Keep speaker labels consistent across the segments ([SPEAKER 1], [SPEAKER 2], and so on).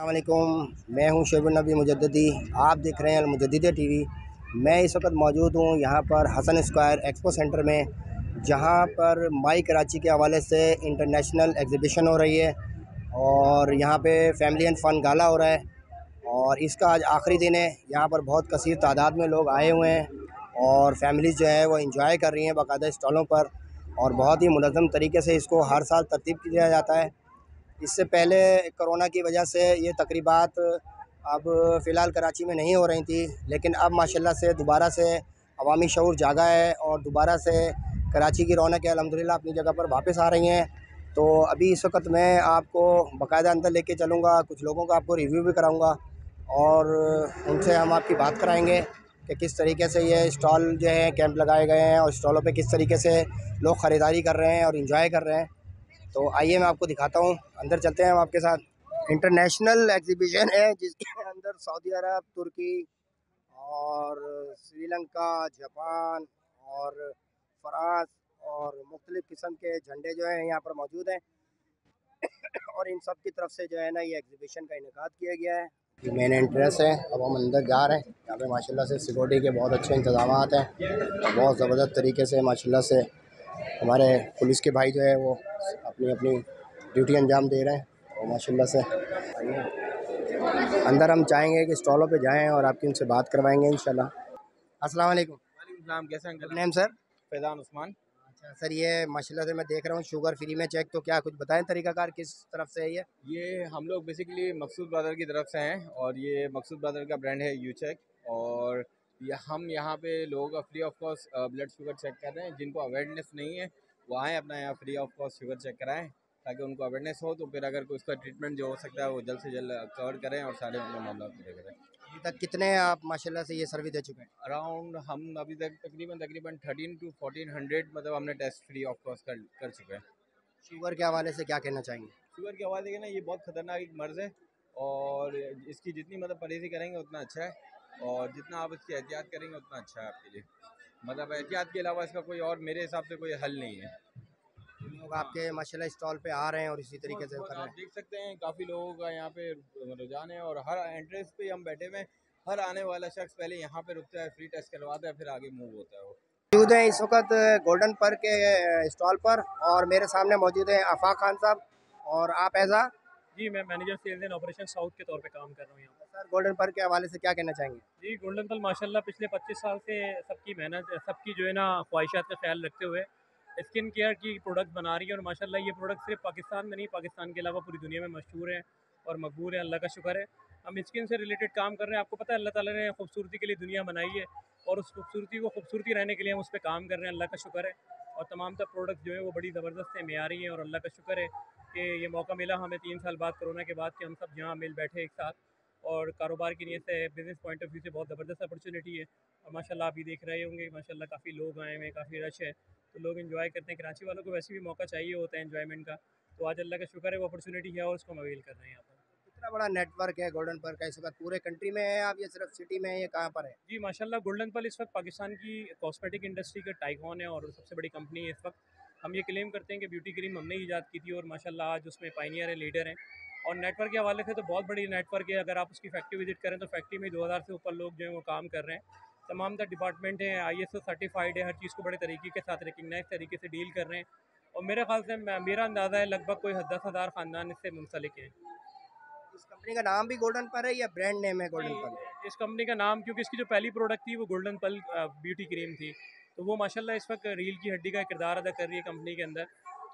[SPEAKER 1] अल्लाम मैं हूँ शेबुल नबी मुजद्दी आप देख रहे हैं मुजद्द टीवी। मैं इस वक्त मौजूद हूँ यहाँ पर हसन स्क्वायर एक्सपो सेंटर में, जहाँ पर माई कराची के हवाले से इंटरनेशनल एग्ज़िबिशन हो रही है और यहाँ पे फैमिली एंड फ़न गाला हो रहा है और इसका आज आखिरी दिन है। यहाँ पर बहुत कसर तादाद में लोग आए हुए हैं और फैमिलीज़ जो है वो इंजॉय कर रही हैं बाकायदा स्टॉलों पर और बहुत ही मनज़म तरीके से इसको हर साल तरतीब किया जाता है। इससे पहले कोरोना की वजह से ये तकरीबात अब फ़िलहाल कराची में नहीं हो रही थी, लेकिन अब माशाल्लाह से दोबारा से अवामी शूर जागा है और दोबारा से कराची की रौनक अलहमदिल्ला अपनी जगह पर वापस आ रही हैं। तो अभी इस वक्त मैं आपको बाकायदा अंदर लेके चलूँगा, कुछ लोगों का आपको रिव्यू भी कराऊँगा और उनसे हम आपकी बात कराएँगे कि किस तरीके से ये स्टॉल जो है, कैंप लगाए गए हैं और स्टॉलों पे किस तरीके से लोग ख़रीदारी कर रहे हैं और इन्जॉय कर रहे हैं। तो आइए मैं आपको दिखाता हूँ। अंदर चलते हैं हम आपके साथ। इंटरनेशनल एग्जीबिशन है, जिसके अंदर सऊदी अरब तुर्की और श्रीलंका जापान और फ्रांस और मुख्तलिफ़ किस्म के झंडे जो हैं यहाँ पर मौजूद हैं। और इन सब की तरफ़ से जो है ना ये एग्जीबिशन का इनका किया गया है। ये मेन एंट्रेंस है। अब हम अंदर जा रहे हैं। यहाँ पे माशाल्लाह से सिक्योरिटी के बहुत अच्छे इंतज़ाम हैं। बहुत ज़बरदस्त तरीके से माशाल्लाह से हमारे पुलिस के भाई जो है वो अपनी अपनी ड्यूटी अंजाम दे रहे हैं और माशाल्लाह से। अंदर हम चाहेंगे कि स्टॉलों पे जाएँ और आपकी उनसे बात करवाएँगे इन अस्सलाम वालेकुम।
[SPEAKER 2] कैसे uncle?
[SPEAKER 1] Name sir?
[SPEAKER 2] Faizan Usman.
[SPEAKER 1] अच्छा सर ये माशाल्लाह से मैं देख रहा हूँ शुगर फ्री में चेक तो क्या कुछ बताएँ तरीकाकार किस तरफ़ से है ये?
[SPEAKER 2] ये हम लोग बेसिकली मकसूद ब्रदर की तरफ़ से हैं और ये मकसूद ब्रदर का ब्रांड है यू चेक और ये हम यहाँ पे लोगों का free of cost blood sugar check कर रहे हैं। जिनको अवेयरनेस नहीं है वो आएँ अपना यहाँ free of cost sugar check कराएँ ताकि उनको अवेयरनेस हो। तो फिर अगर कोई उसका ट्रीटमेंट जो हो सकता है वो जल्द से जल्द कवर करें और सारे अपने मामला पूरे करें।
[SPEAKER 1] अभी तक कितने आप माशाल्लाह से ये सर्विस दे चुके हैं?
[SPEAKER 2] अराउंड हम अभी तक तकरीबन तकरीबन थर्टीन टू फोर्टीन हंड्रेड मतलब हमने टेस्ट फ्री ऑफ़ कॉस्ट कर कर चुके हैं।
[SPEAKER 1] शुगर के हवाले से क्या कहना चाहेंगे?
[SPEAKER 2] शुगर के हवाले से ना ये बहुत ख़तरनाक एक मर्ज़ है और इसकी जितनी मतलब परहेज़ी करेंगे उतना अच्छा है। और जितना आप इसकी एहतियात करेंगे उतना अच्छा है आपके लिए। मतलब एहतियात के अलावा इसका कोई और मेरे हिसाब से कोई हल नहीं है।
[SPEAKER 1] लोग आपके माशाल्लाह स्टॉल पे आ रहे हैं और इसी तरीके से कर रहे
[SPEAKER 2] हैं। देख सकते हैं काफ़ी लोगों का यहाँ पे रुझान है और हर एंट्रेंस पे हम बैठे हुए हर आने वाला शख्स पहले यहाँ पे रुकता है फ्री टेस्ट करवाता है फिर आगे मूव होता है वो।
[SPEAKER 1] मौजूद है इस वक्त गोल्डन पर के स्टॉल पर और मेरे सामने मौजूद है आफाक खान साहब और आप ऐसा
[SPEAKER 3] जी मैं manager sales and operation south के तौर पे काम कर रहा हूँ यहाँ
[SPEAKER 1] सर गोल्डन पल के हवाले से क्या कहना चाहेंगे?
[SPEAKER 3] जी गोल्डन पल माशाल्लाह पिछले 25 साल से सबकी मेहनत सबकी जो है ना ख्वाहिशात का ख्याल रखते हुए स्किन केयर की प्रोडक्ट बना रही है और माशाल्लाह ये प्रोडक्ट सिर्फ़ पाकिस्तान में नहीं पाकिस्तान के अलावा पूरी दुनिया में मशहूर है और मकबूल है अल्लाह का शुक्र है। हम स्किन से रिलेटेड काम कर रहे हैं। आपको पता है अल्लाह ताला ने खूबसूरती के लिए दुनिया बनाई है और उस खूबसूरती को खूबसूरती रहने के लिए हम उस पर काम कर रहे हैं। अल्लाह का शुक्र है और तमाम तर प्रोडक्ट जो है वो बड़ी ज़बरदस्त है मैारी हैं और अल्लाह का शुक्र है कि ये मौका मिला। हमें तीन साल बाद कोरोना के बाद कि हम सब यहाँ मिल बैठे एक साथ और कारोबार की नीयत से बिज़नेस पॉइंट ऑफ़ व्यू से बहुत ज़बरदस्त अपॉर्चुनिटी है। और माशाल्लाह आप भी देख रहे होंगे माशाल्लाह काफ़ी लोग आए हुए हैं काफ़ी रश है। तो लोग इन्जॉय करते हैं। कराची वालों को वैसे भी मौका चाहिए होता है इन्जॉयमेंट का। तो आज अल्लाह का शुक्र है वो अपॉर्चुनिटी है और उसको हम अवेल कर रहे हैं यहाँ पर।
[SPEAKER 1] कितना बड़ा नेटवर्क है गोल्डन पल का? इस वक्त पूरे कंट्री में है आप ये सिर्फ़ सिटी में है ये कहाँ पर है?
[SPEAKER 3] जी माशाल्लाह गोल्डन पल इस वक्त पाकिस्तान की कॉस्मेटिक इंडस्ट्री का टाइकॉन है और सबसे बड़ी कंपनी है इस वक्त। हम ये क्लेम करते हैं कि ब्यूटी क्रीम हमने ईजाद की थी और माशाल्लाह आज उसमें पाइनियर है लीडर हैं। और नेटवर्क के हवाले से तो बहुत बड़ी नेटवर्क है। अगर आप उसकी फैक्ट्री विज़िट करें तो फैक्ट्री में दो हज़ार से ऊपर लोग जो हैं वो काम कर रहे हैं। तमाम द डिपार्टमेंट हैं आई एस ओ सर्टिफाइड है हर चीज़ को बड़े तरीके के साथ रिकगनाइज तरीके से डील कर रहे हैं। और मेरे ख्याल से मेरा अंदाज़ा है लगभग कोई दस हज़ार ख़ानदान इससे मुंसलिक हैं।
[SPEAKER 1] इस कंपनी का नाम भी गोल्डन पल है या ब्रांड नेम है गोल्डन पल
[SPEAKER 3] इस कंपनी का नाम क्योंकि इसकी जो पहली प्रोडक्ट थी वो गोल्डन पल ब्यूटी क्रीम थी। तो वो माशाल्लाह इस वक्त रील की हड्डी का किरदार अदा कर रही है कंपनी के अंदर।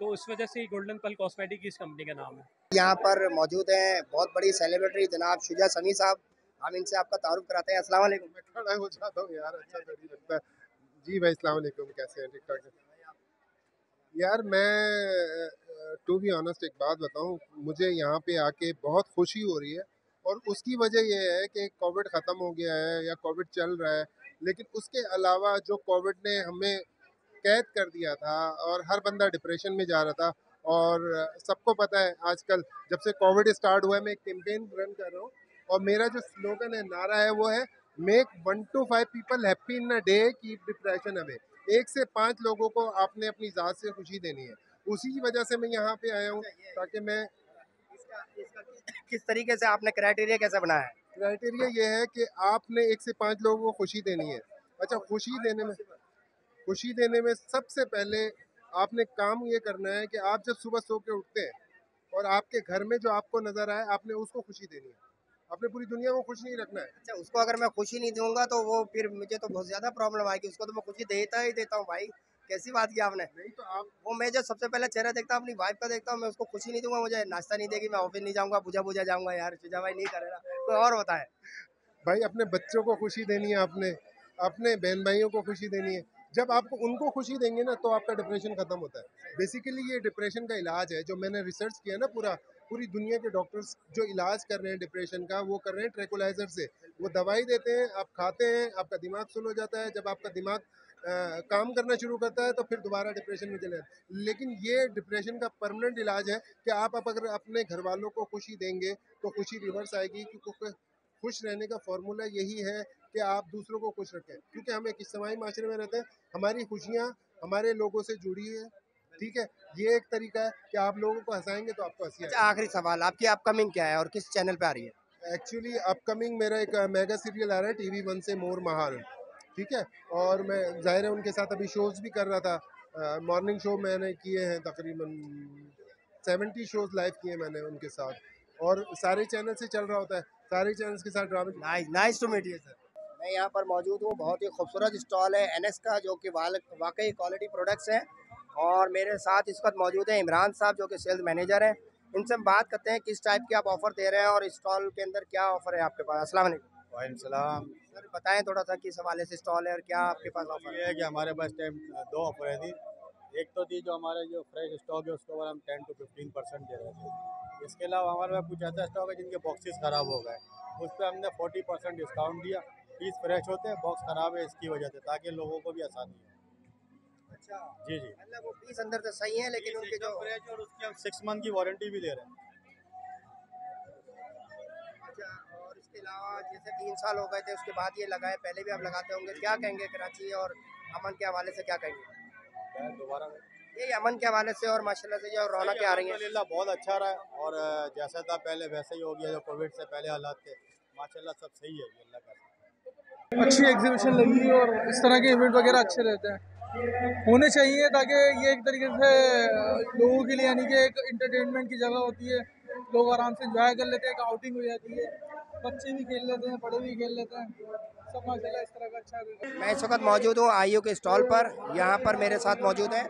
[SPEAKER 3] तो उस वजह से गोल्डन पल कॉस्मेटिक इस कंपनी का नाम है।
[SPEAKER 1] यहाँ पर मौजूद है बहुत बड़ी सेलिब्रिटी जनाब शुजा समी साहब। हम इनसे आपका तारुफ कराते हैं। अस्सलाम वालेकुम।
[SPEAKER 4] मैं खड़ा हो जाता हूँ यार अच्छा तो जी भाई अस्सलाम वालेकुम। कैसे हैं? ठीक ठाक यार मैं टू बी ऑनेस्ट एक बात बताऊँ मुझे यहाँ पे आके बहुत खुशी हो रही है। और उसकी वजह यह है कि कोविड ख़त्म हो गया है या कोविड चल रहा है। लेकिन उसके अलावा जो कोविड ने हमें कैद कर दिया था और हर बंदा डिप्रेशन में जा रहा था और सबको पता है आजकल जब से कोविड स्टार्ट हुआ है मैं एक कैंपेन रन कर रहा हूँ और मेरा जो स्लोगन है नारा है वो है make one two five people happy in a day keep depression away एक से पाँच लोगों को आपने अपनी ज़ात से खुशी देनी है। उसी की वजह से मैं यहाँ पे आया हूँ ताकि मैं
[SPEAKER 1] इसका किस- किस तरीके से आपने क्राइटेरिया कैसे बनाया? है
[SPEAKER 4] क्राइटेरिया ये है कि आपने एक से पाँच लोगों को खुशी देनी है। अच्छा खुशी देने में खुशी देने में सबसे पहले आपने काम ये करना है कि आप जब सुबह सो के उठते हैं और आपके घर में जो आपको नज़र आए आपने उसको खुशी देनी है। आपने पूरी दुनिया को खुश नहीं रखना है।
[SPEAKER 1] अच्छा उसको अगर मैं खुशी नहीं दूँगा तो वो फिर मुझे तो बहुत ज़्यादा प्रॉब्लम आएगी। उसको तो मैं खुशी देता ही देता हूँ भाई। कैसी बात की आपने?
[SPEAKER 4] नहीं तो आप
[SPEAKER 1] वो मैं जो सबसे पहले चेहरा देखता हूँ अपनी वाइफ का देखता हूँ मैं उसको खुशी नहीं दूँगा मुझे नाश्ता नहीं देगी मैं ऑफ़िस नहीं जाऊँगा पूजा बुझा जाऊँगा यार चुजा भाई नहीं करेगा। कोई और है
[SPEAKER 4] भाई, अपने बच्चों को खुशी देनी है आपने। अपने बहन भाइयों को खुशी देनी है। जब आप उनको खुशी देंगे ना तो आपका डिप्रेशन खत्म होता है। बेसिकली ये डिप्रेशन का इलाज है, जो मैंने रिसर्च किया ना पूरा, पूरी दुनिया के डॉक्टर्स जो इलाज कर रहे हैं डिप्रेशन का, वो कर रहे हैं ट्रेकोलाइजर से। वो दवाई देते हैं, आप खाते हैं, आपका दिमाग सुन हो जाता है। जब आपका दिमाग काम करना शुरू करता है तो फिर दोबारा डिप्रेशन में चले जाते हैं। लेकिन ये डिप्रेशन का परमानेंट इलाज है कि आप अब अगर अपने घर वालों को खुशी देंगे तो खुशी रिवर्स आएगी क्योंकि खुश रहने का फॉर्मूला यही है कि आप दूसरों को खुश रखें। क्योंकि हम एक इज्तमाही माशरे में रहते हैं हमारी खुशियाँ हमारे लोगों से जुड़ी है ठीक है? ये एक तरीका है कि आप लोगों को हंसाएँगे तो आपको हँसी
[SPEAKER 1] अच्छा आखिरी सवाल आपकी अपकमिंग क्या है और किस चैनल पे आ रही है?
[SPEAKER 4] एक्चुअली अपकमिंग मेरा एक मेगा सीरियल आ रहा है टीवी वन से मोर महाल ठीक है? और मैं, ज़ाहिर है उनके साथ अभी शोज़ भी कर रहा था। मॉर्निंग शो मैंने किए हैं तकरीबन सेवेंटी शोज़ लाइव किए मैंने उनके साथ। और सारे चैनल से चल रहा होता है। सारे चैनल्स के साथ ड्रामे
[SPEAKER 1] nice nice to meet sir मैं यहाँ पर मौजूद हूँ। बहुत ही खूबसूरत स्टॉल है एनएस का, जो कि वाकई क्वालिटी प्रोडक्ट्स हैं। और मेरे साथ इस वक्त मौजूद हैं इमरान साहब, जो कि सेल्स मैनेजर हैं। इनसे हम बात करते हैं, किस टाइप के आप ऑफ़र दे रहे हैं और स्टॉल के अंदर क्या ऑफ़र है आपके पास। अस्सलाम
[SPEAKER 2] सलाम।
[SPEAKER 1] सर बताएँ थोड़ा सा किस हवाले से स्टॉल है और क्या आपके पास ऑफ़र है?
[SPEAKER 2] है कि हमारे पास टाइम दो ऑफ़र है थी एक तो थी जो हमारे जो फ्रेश स्टॉक है उसके ऊपर हम टेन टू फिफ्टीन परसेंट दे रहे थे। इसके अलावा हमारे पास कुछ ऐसा स्टॉक है जिनके बॉक्सेस ख़राब हो गए। उस पर हमने फोर्टी परसेंट डिस्काउंट दिया। पीस फ्रेश होते हैं बॉक्स ख़राब है इसकी वजह से ताकि लोगों को भी आसानी हो।
[SPEAKER 1] अच्छा।
[SPEAKER 2] जी जी।
[SPEAKER 1] मतलब वो पीस अंदर तो सही है लेकिन उनके जो
[SPEAKER 2] फ्रेश और उसकी हम सिक्स मंथ की वारंटी भी दे रहे हैं।
[SPEAKER 1] अलावा जैसे तीन साल हो गए थे उसके बाद ये लगाए पहले भी आप लगाते होंगे क्या कहेंगे कराची और अमन के हवाले से क्या कहेंगे?
[SPEAKER 2] दोबारा?
[SPEAKER 1] यही अमन के हवाले से और माशाल्लाह से जो रौनक आ रही हैं।
[SPEAKER 2] बहुत अच्छा रहा है और जैसा था पहले वैसे ही हो गया जो कोविड से पहले हालात थे। माशाल्लाह सब सही है अल्लाह का
[SPEAKER 5] अच्छी एग्जीबिशन लगी और इस तरह के इवेंट वगैरह अच्छे रहते हैं। होने चाहिए ताकि ये एक तरीके से लोगों के लिए यानी कि एक इंटरटेनमेंट की जगह होती है। लोग आराम से इंजॉय कर लेते हैं एक आउटिंग हो जाती है। बच्चे भी खेल लेते हैं बड़े भी खेल लेते हैं। सब माशाल्लाह इस तरह का अच्छा
[SPEAKER 1] मैं इस वक्त मौजूद हूँ आईओ के स्टॉल पर। यहाँ पर मेरे साथ मौजूद है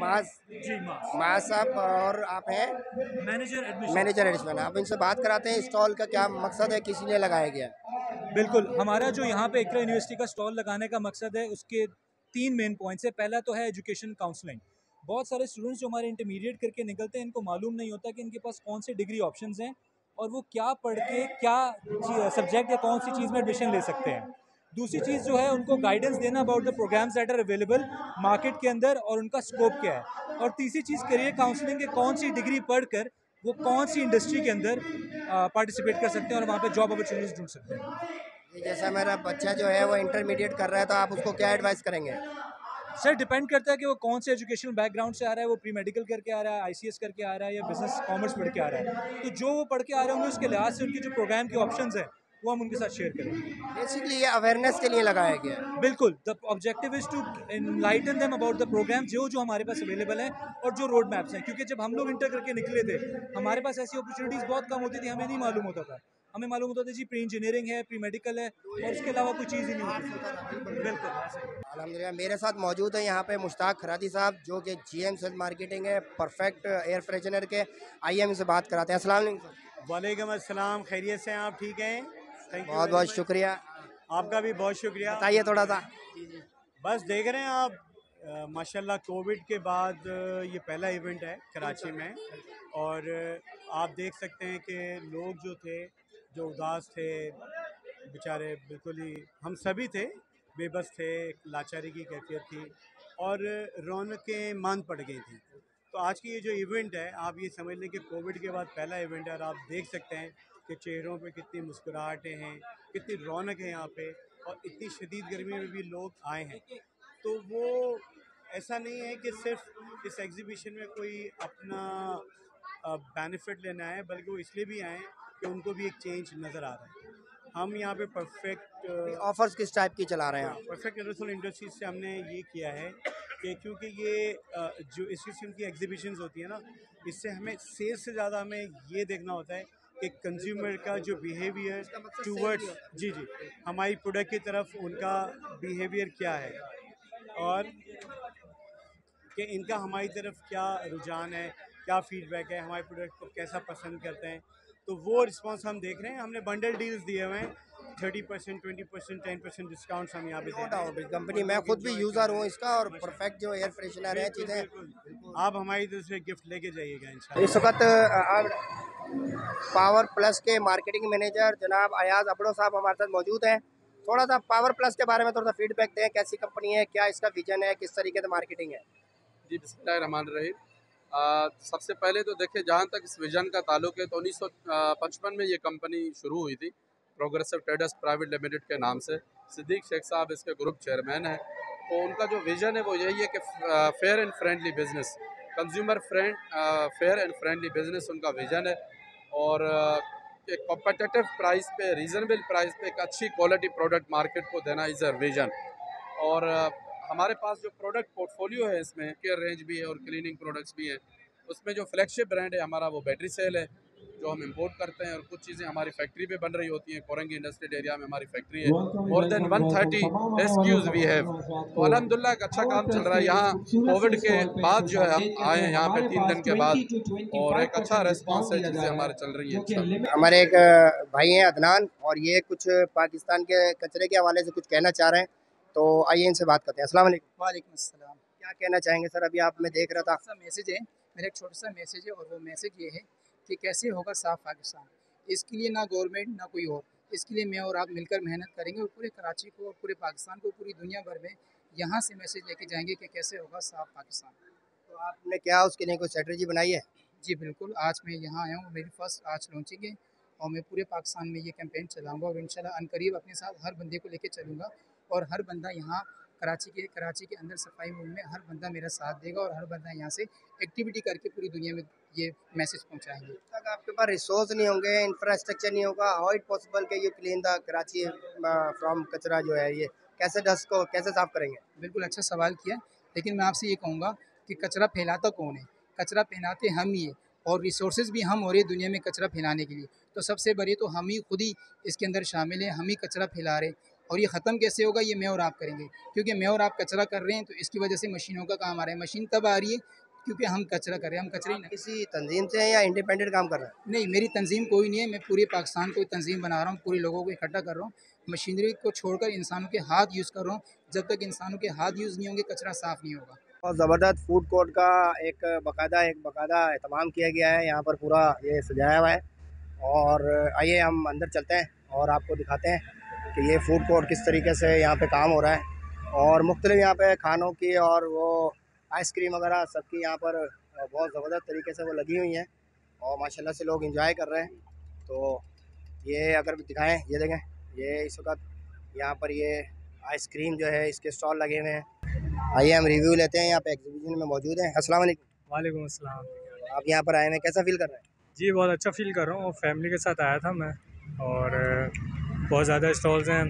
[SPEAKER 6] मास
[SPEAKER 1] माज। साहब और आप हैं?
[SPEAKER 6] मैनेजर
[SPEAKER 1] मैनेजर एडिशनल आप इनसे बात कराते हैं स्टॉल का क्या मकसद है किसी ने लगाया गया
[SPEAKER 6] बिल्कुल हमारा जो यहाँ पे इकरा यूनिवर्सिटी का स्टॉल लगाने का मकसद है उसके तीन मेन पॉइंट्स है। पहला तो है एजुकेशन काउंसलिंग बहुत सारे स्टूडेंट्स जो हमारे इंटरमीडिएट करके निकलते हैं, इनको मालूम नहीं होता कि इनके पास कौन से डिग्री ऑप्शन हैं और वो क्या पढ़ के क्या सब्जेक्ट या कौन सी चीज़ में एडमिशन ले सकते हैं। दूसरी चीज़ जो है, उनको गाइडेंस देना about the programmes that are available market के अंदर और उनका स्कोप क्या है। और तीसरी चीज़ करियर काउंसलिंग के कौन सी डिग्री पढ़कर वो कौन सी इंडस्ट्री के अंदर पार्टिसिपेट कर सकते हैं और वहाँ पे जॉब अपॉर्चुनिटीज़ ढूंढ सकते हैं।
[SPEAKER 1] जैसा मेरा बच्चा जो है, वो इंटरमीडिएट कर रहा है तो आप उसको क्या एडवाइस करेंगे?
[SPEAKER 6] सर डिपेंड करता है कि वो कौन से एजुकेशनल बैकग्राउंड से आ रहा है वो प्री मेडिकल करके आ रहा है आईसीएस करके आ रहा है या बिज़नेस कॉमर्स पढ़ के आ रहा है। तो जो वो पढ़ के आ रहे होंगे उसके लिहाज से उनके जो प्रोग्राम के ऑप्शन हैं वो हम उनके साथ शेयर करेंगे
[SPEAKER 1] बेसिकली ये अवेयरनेस के लिए लगाया गया है।
[SPEAKER 6] बिल्कुल the objective is to enlighten them about the programme जो जो हमारे पास अवेलेबल है और जो रोड मैप्स हैं। क्योंकि जब हम लोग इंटर करके निकले थे हमारे पास ऐसी अपॉर्चुनिटीज़ बहुत कम होती थी हमें नहीं मालूम होता था। हमें मालूम होता था जी प्री इंजीनियरिंग है प्री मेडिकल है और उसके अलावा कोई चीज़ ही नहीं होती। बिल्कुल।
[SPEAKER 1] अलहमदिल्ला मेरे साथ मौजूद है यहाँ पे मुश्ताक खरादी साहब जो कि जी एम सेल मार्केटिंग है परफेक्ट एयर फ्रेशनर के। आइए हम इनसे बात कराते हैं। अस्सलाम वालेकुम
[SPEAKER 7] अस्सलाम खैरियत से हैं आप ठीक हैं?
[SPEAKER 1] बहुत बहुत शुक्रिया।
[SPEAKER 7] आपका भी बहुत शुक्रिया।
[SPEAKER 1] बताइए थोड़ा सा।
[SPEAKER 7] बस देख रहे हैं आप माशाल्लाह कोविड के बाद ये पहला इवेंट है कराची में। और आप देख सकते हैं कि लोग जो थे जो उदास थे, बेचारे बिल्कुल ही, हम सभी थे, बेबस थे लाचारी की कैफियत थी और रौनकें मान पड़ गई थी। तो आज की ये जो इवेंट है, आप ये समझ लें कि कोविड के बाद पहला इवेंट है और आप देख सकते हैं कि चेहरों पे कितनी मुस्कुराहटें हैं, कितनी रौनक है यहाँ पे और इतनी शदीद गर्मी में भी लोग आए हैं। तो वो ऐसा नहीं है कि सिर्फ़ इस एग्ज़िबिशन में कोई अपना बेनिफिट लेने हैं, बल्कि वो इसलिए भी आए कि उनको भी एक चेंज नज़र आ रहा है। हम यहाँ पे परफेक्ट
[SPEAKER 1] ऑफर्स किस टाइप की चला रहे हैं
[SPEAKER 7] परफेक्ट एरोसोल इंडस्ट्रीज़ से हमने ये किया है कि क्योंकि ये अ, जो इस किस्म की एग्जीबिशंस होती है ना इससे हमें सेल्स से ज़्यादा हमें ये देखना होता है कि कंज्यूमर का जो बिहेवियर टूवर्ड्स जी जी हमारी प्रोडक्ट की तरफ़ उनका बिहेवियर क्या है? और कि इनका हमारी तरफ़ क्या रुझान है क्या फीडबैक है हमारे प्रोडक्ट को कैसा पसंद करते हैं। तो वो रिस्पांस हम देख रहे हैं। हमने बंडल डील्स दिए हुए हैं। Thirty percent twenty percent ten percent discounts हम यहाँ पे दे
[SPEAKER 1] नो डाउट कंपनी मैं खुद भी यूज़र हूँ इसका और परफेक्ट जो एयर फ्रेशनर है चीज़ें
[SPEAKER 7] आप हमारी तरफ़ से गिफ्ट लेके जाइएगा इंशाल्लाह।
[SPEAKER 1] इस वक्त पावर प्लस के मार्केटिंग मैनेजर जनाब अयाज अबड़ो साहब हमारे साथ मौजूद हैं। थोड़ा सा पावर प्लस के बारे में थोड़ा सा फीडबैक दें कैसी कंपनी है क्या इसका विजन है किस तरीके से मार्केटिंग है?
[SPEAKER 8] जी बिस्मिल्लाह रहमान रहीम। सबसे पहले तो देखिए, जहाँ तक इस विजन का ताल्लुक है तो उन्नीस सौ पचपन में ये कंपनी शुरू हुई थी, प्रोग्रेसिव ट्रेडर्स प्राइवेट लिमिटेड के नाम से। सिद्दीक शेख साहब इसके ग्रुप चेयरमैन हैं। तो उनका जो विज़न है, वो यही है कि fair and friendly business consumer friend fair and friendly business उनका विज़न है। और एक कॉम्पटेटिव प्राइस पे रीज़नेबल प्राइस पे एक अच्छी क्वालिटी प्रोडक्ट मार्केट को देना इज़ अ विजन और हमारे पास जो प्रोडक्ट पोर्टफोलियो है इसमें केयर रेंज भी है और क्लीनिंग प्रोडक्ट्स भी हैं। उसमें जो फ्लैगशिप ब्रांड है हमारा वो बैटरी सेल है, जो हम इंपोर्ट करते हैं और कुछ चीज़ें हमारी फैक्ट्री पे बन रही होती हैं। कोरंगी इंडस्ट्रियल एरिया में हमारी फैक्ट्री है। मोर देन 130 एसक्यूज वी हैव तो अलहमदिल्ला एक अच्छा काम चल रहा है। यहाँ कोविड के बाद जो है हम आए हैं, यहाँ पे तीन दिन के बाद। और एक अच्छा रेस्पॉन्स है जिससे हमारे चल रही है।
[SPEAKER 1] हमारे एक भाई हैं अदनान और ये कुछ पाकिस्तान के कचरे के हवाले से कुछ कहना चाह रहे हैं। तो आइए इनसे बात करते हैं। अस्सलाम वालेकुम।
[SPEAKER 9] वालेकुम अस्सलाम।
[SPEAKER 1] क्या कहना चाहेंगे सर? अभी आप मैं देख रहा था।
[SPEAKER 9] सा मैसेज है मेरा एक छोटा सा मैसेज है और वो मैसेज ये है कि कैसे होगा साफ़ पाकिस्तान। इसके लिए ना गवर्नमेंट ना कोई और। इसके लिए मैं और आप मिलकर मेहनत करेंगे और पूरे कराची को और पूरे पाकिस्तान को पूरी दुनिया भर में यहाँ से मैसेज लेके जाएँगे कि कैसे होगा साफ़ पाकिस्तान।
[SPEAKER 1] तो आपने क्या उसके लिए कोई स्ट्रेटजी बनाई है?
[SPEAKER 9] जी बिल्कुल आज मैं यहाँ आया हूँ मेरी फ़र्स्ट आज लॉन्चिंग है और मैं पूरे पाकिस्तान में ये कैंपेन चलाऊँगा और इंशाल्लाह अनकरीब अपने साथ हर बंदे को लेके चलूँगा। और हर बंदा यहाँ कराची के कराची के अंदर सफ़ाई मुहिम में हर बंदा मेरा साथ देगा और हर बंदा यहाँ से एक्टिविटी करके पूरी दुनिया में ये मैसेज पहुँचाएँगे।
[SPEAKER 1] तक आपके पास रिसोर्स नहीं होंगे इंफ्रास्ट्रक्चर नहीं होगा हाउ इट पॉसिबल कि you clean the Karachi from कचरा जो है ये कैसे डस्ट को कैसे साफ़ करेंगे?
[SPEAKER 9] बिल्कुल अच्छा सवाल किया लेकिन मैं आपसे ये कहूँगा कि कचरा फैलाता कौन है? कचरा फैलाते हम ही है और रिसोर्सेज भी हम हो रहे हैं दुनिया में कचरा फैलाने के लिए। तो सबसे बड़ी तो हम ही खुद ही इसके अंदर शामिल हैं हम ही कचरा फैला रहे हैं। और ये ख़त्म कैसे होगा ये मैं और आप करेंगे। क्योंकि मैं और आप कचरा कर रहे हैं तो इसकी वजह से मशीनों का काम आ रहा है। मशीन तब आ रही है क्योंकि हम कचरा कर रहे हैं हम कचरे ही
[SPEAKER 1] किसी तंजीम से हैं या इंडिपेंडेंट काम कर रहे हैं?
[SPEAKER 9] नहीं मेरी तंजीम कोई नहीं है मैं पूरे पाकिस्तान को तंजीम बना रहा हूँ पूरे लोगों को इकट्ठा कर रहा हूँ। मशीनरी को छोड़कर इंसानों के हाथ यूज़ कर रहा हूँ। जब तक इंसानों के हाथ यूज़ नहीं होंगे कचरा साफ़ नहीं होगा।
[SPEAKER 1] और ज़बरदस्त फ़ूड कोर्ट का एक बाकायदा एक बाकायदा अहतमाम किया गया है। यहाँ पर पूरा ये सजाया हुआ है। और आइए हम अंदर चलते हैं और आपको दिखाते हैं। कि ये फ़ूड कोर्ट किस तरीके से यहाँ पे काम हो रहा है। और मुख्तलिफ़ यहाँ पे खानों की और वो आइसक्रीम वगैरह सबकी यहाँ पर बहुत ज़बरदस्त तरीके से वो लगी हुई हैं। और माशाल्लाह से लोग इंजॉय कर रहे हैं। तो ये अगर दिखाएँ ये देखें ये इस वक्त यहाँ पर ये आइसक्रीम जो है इसके स्टॉल लगे हुए हैं। आइए हम रिव्यू लेते हैं यहाँ पे एग्जीबिशन में मौजूद हैं। अस्सलाम वालेकुम।
[SPEAKER 3] वालेकुम अस्सलाम।
[SPEAKER 1] आप यहाँ पर आए हैं कैसा फील कर रहे हैं?
[SPEAKER 3] जी बहुत अच्छा फील कर रहा हूँ। फैमिली के साथ आया था मैं और बहुत ज़्यादा स्टॉल्स हैं।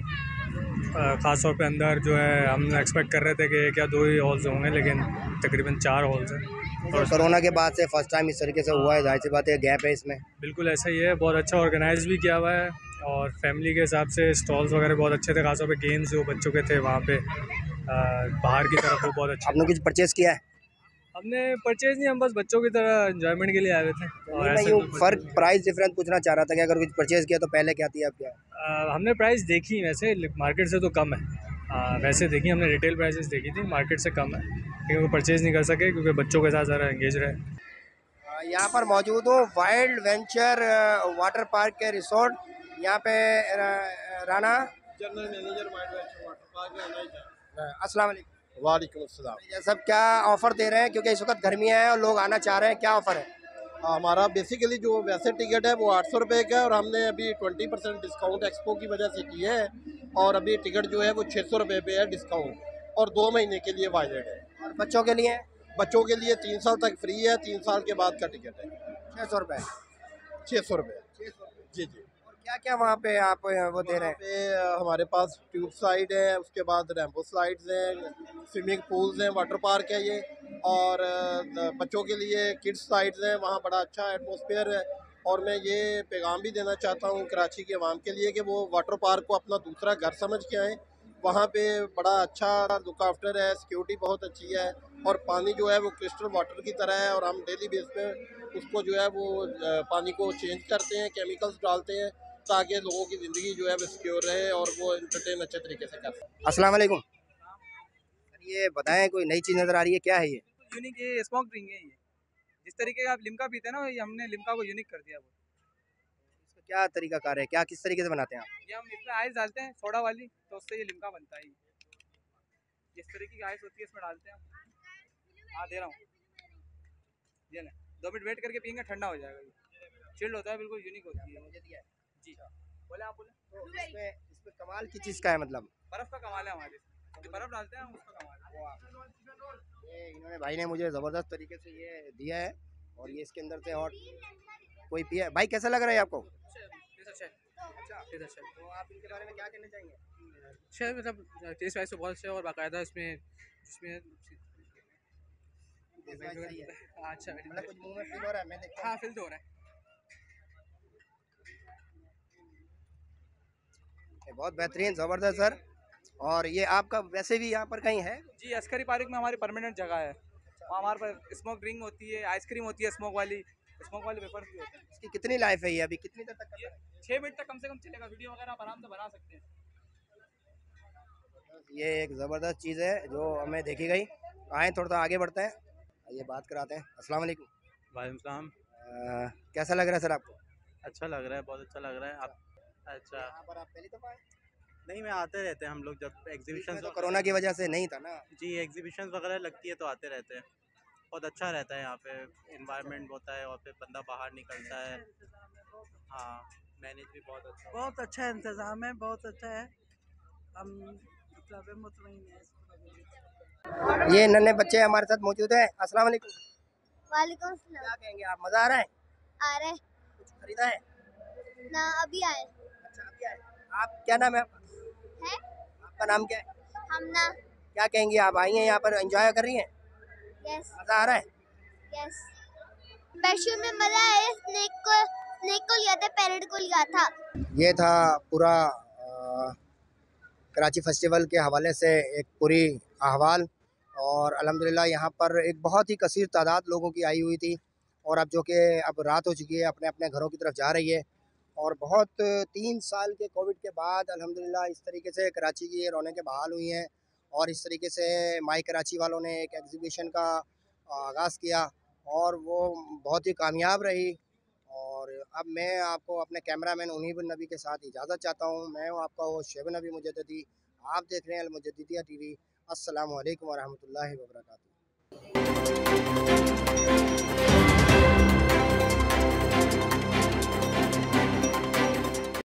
[SPEAKER 3] ख़ास तौर पे अंदर जो है हम एक्सपेक्ट कर रहे थे कि एक या दो ही हॉल्स होंगे लेकिन तकरीबन चार हॉल्स हैं।
[SPEAKER 1] और कोरोना के बाद से फ़र्स्ट टाइम इस तरीके से हुआ है ज़ाहिर सी बात है गैप है इसमें।
[SPEAKER 3] बिल्कुल ऐसा ही है बहुत अच्छा ऑर्गेनाइज भी किया हुआ है। और फैमिली के हिसाब से स्टॉल्स वगैरह बहुत अच्छे थे खासतौर पर गेम्स जो बच्चों के थे वहाँ पर बाहर की तरफ़ वो बहुत अच्छे
[SPEAKER 1] आपने कुछ परचेज किया है?
[SPEAKER 3] हमने परचेज नहीं हम बस बच्चों की तरह इंजॉयमेंट के लिए आए हुए थे। और ऐसे
[SPEAKER 1] यूँ
[SPEAKER 3] कोई
[SPEAKER 1] फ़र्क प्राइस डिफरेंस पूछना चाह रहा था कि अगर कुछ परचेज किया तो पहले क्या थी अब क्या?
[SPEAKER 3] अ, हमने प्राइस देखी वैसे मार्केट से तो कम है। अ, वैसे देखी हमने रिटेल प्राइसेस देखी थी मार्केट से कम है। लेकिन वो परचेज़ नहीं कर सके क्योंकि बच्चों के साथ ज़रा एंगेज रहे।
[SPEAKER 1] अ, यहाँ पर मौजूद हो वाइल्ड वेंचर वाटर पार्क के रिसोर्ट यहाँ पे र- Rana
[SPEAKER 10] general manager wild venture water park है
[SPEAKER 1] अस्सलाम वालेकुम।
[SPEAKER 10] वालेकुम अस्सलाम।
[SPEAKER 1] सब क्या ऑफ़र दे रहे हैं? क्योंकि इस वक्त गर्मियाँ हैं और लोग आना चाह रहे हैं क्या ऑफ़र है?
[SPEAKER 10] हमारा बेसिकली जो वैसे टिकट है वो आठ सौ रुपये का है और हमने अभी ट्वेंटी परसेंट डिस्काउंट एक्सपो की वजह से की है और अभी टिकट जो है वो छः सौ रुपये पे है डिस्काउंट और दो महीने के लिए वायलेट है।
[SPEAKER 1] और बच्चों के लिए?
[SPEAKER 10] बच्चों के लिए तीन साल तक फ्री है तीन साल के बाद का टिकट है।
[SPEAKER 1] छः सौ रुपये
[SPEAKER 10] छः सौ रुपये जी जी।
[SPEAKER 1] क्या क्या वहाँ पे आप वो दे रहे हैं?
[SPEAKER 10] पे हमारे पास ट्यूब स्लाइड है उसके बाद रैम्बो स्लाइड्स हैं स्विमिंग पूल्स हैं वाटर पार्क है ये और बच्चों के लिए किड्स स्लाइड्स हैं वहाँ बड़ा अच्छा एटमोसफियर है। और मैं ये पैगाम भी देना चाहता हूँ कराची के अवाम के लिए कि वो वाटर पार्क को अपना दूसरा घर समझ के आएँ। वहाँ पे बड़ा अच्छा लुक आफ्टर है सिक्योरिटी बहुत अच्छी है और पानी जो है वो क्रिस्टल वाटर की तरह है और हम डेली बेस पे उसको जो है वो पानी को चेंज करते हैं केमिकल्स डालते हैं ताकि लोगों की ज़िंदगी जो है वो सिक्योर रहे और वो इंटरटेन अच्छे तरीके से कर
[SPEAKER 1] अस्सलाम वालेकुम। ये बताएँ कोई नई चीज़ नज़र आ रही है? क्या है ये?
[SPEAKER 11] यूनिक ये स्मोक ड्रिंक है ये। जिस तरीके का आप लिमका पीते हैं ना ये हमने लिमका को यूनिक कर दिया वो।
[SPEAKER 1] इसका क्या तरीका कार है? क्या किस तरीके से बनाते हैं आप?
[SPEAKER 11] ये हम इसमें आइस डालते हैं सोडा वाली तो उससे ये लिमका बनता है जिस तरीके की आइस होती है इसमें डालते हैं हम। हाँ दे रहा हूँ। ये ना दो मिनट वेट करके पियेंगे ठंडा हो जाएगा ये। चिल्ड होता है बिल्कुल यूनिक होती है। मुझे दिया जी। बोले आप बोले।
[SPEAKER 1] तो इसमें इसमें कमाल की चीज़ का है मतलब।
[SPEAKER 11] बर्फ़ का कमाल है हमारे बर्फ़ डालते हैं उसका कमाल
[SPEAKER 1] ये इन्होंने भाई ने मुझे ज़बरदस्त तरीके से ये दिया है और ये इसके अंदर से और कोई पिया भाई कैसा लग रहा है आपको? तो आप इनके बारे में क्या कहना चाहेंगे?
[SPEAKER 11] अच्छा मतलब टेस्ट वाइज तो बहुत अच्छा और बाकायदा इसमें जिसमें
[SPEAKER 1] सही है।
[SPEAKER 11] अच्छा
[SPEAKER 1] मतलब कुछ मुँह में फील हो रहा है मैं देखता हूँ
[SPEAKER 11] हाँ। फिल तो हो रहा है।
[SPEAKER 1] बहुत बेहतरीन ज़बरदस्त सर। और ये आपका वैसे भी यहाँ पर कहीं है?
[SPEAKER 11] जी अस्करी पार्क में हमारी परमानेंट जगह है। वहाँ हमारे पास स्मोक ड्रिंक होती है आइसक्रीम होती है स्मोक वाली। स्मोक वाले वेफर्स भी होते हैं।
[SPEAKER 1] इसकी कितनी लाइफ है ये अभी? कितनी देर तक
[SPEAKER 11] ये छः मिनट तक कम से कम चलेगा। वीडियो वगैरह आप आराम से बना सकते हैं।
[SPEAKER 1] ये एक ज़बरदस्त चीज़ है जो हमें देखी गई। आए थोड़ा सा आगे बढ़ते हैं। ये बात कराते हैं। अस्सलाम वालेकुम।
[SPEAKER 12] वालेकुम सलाम।
[SPEAKER 1] कैसा लग रहा है सर आपको?
[SPEAKER 12] अच्छा लग रहा है बहुत अच्छा लग रहा है। आप अच्छा।
[SPEAKER 1] यहाँ पर आप पहली दफ़ा आए?
[SPEAKER 12] नहीं मैं आते रहते हैं हम लोग जब एग्जीबिशन
[SPEAKER 1] तो कोरोना की वजह से नहीं था ना?
[SPEAKER 12] जी एग्जीबिशन वगैरह लगती है तो आते रहते हैं। बहुत अच्छा रहता है यहाँ पे इन्वायरमेंट होता है और फिर बंदा बाहर निकलता है। हाँ मैनेज भी बहुत अच्छा
[SPEAKER 13] बहुत अच्छा इंतज़ाम है बहुत अच्छा है। हम मतलब मुतमिन हैं
[SPEAKER 1] ये नन्हे बच्चे हमारे साथ मौजूद हैं। अस्सलाम वालेकुम।
[SPEAKER 14] वालेकुम सलाम।
[SPEAKER 1] क्या कहेंगे आप मज़ा आ रहा है?
[SPEAKER 14] आ रहे
[SPEAKER 1] कुछ खरीदा है?
[SPEAKER 14] ना अभी आए
[SPEAKER 1] अच्छा अभी आए आप क्या नाम है? आपका
[SPEAKER 14] हैं?
[SPEAKER 1] आपका नाम क्या है?
[SPEAKER 14] हम ना
[SPEAKER 1] क्या कहेंगे आप? आई हैं यहाँ पर एंजॉय कर रही हैं?
[SPEAKER 14] यस
[SPEAKER 1] मज़ा आ रहा है?
[SPEAKER 14] यस बैशू में मज़ा आया स्नेक को स्नेक को लिया था पैरेट को लिया था।
[SPEAKER 1] ये था पूरा कराची फेस्टिवल के हवाले से एक पूरी अहवाल और अल्हम्दुलिल्लाह यहाँ पर एक बहुत ही कसीर तादाद लोगों की आई हुई थी और अब जो कि अब रात हो चुकी है अपने अपने घरों की तरफ़ जा रही है। और बहुत तीन साल के कोविड के बाद, अल्हम्दुलिल्लाह, इस तरीके से कराची की ये रौनकें बहाल हुई हैं और इस तरीके से माई कराची वालों ने एक एग्ज़िबिशन का आगाज़ किया और वो बहुत ही कामयाब रही। और अब मैं आपको अपने कैमरामैन उनीब नबी के साथ इजाज़त चाहता हूँ। मैं हूँ आपका वो शेब नबी मुजदी आप देख रहे हैं अलमुजद्दिया टीवी। अस्सलाम वालेकुम वरहमतुल्लाहि वबरकातुहू।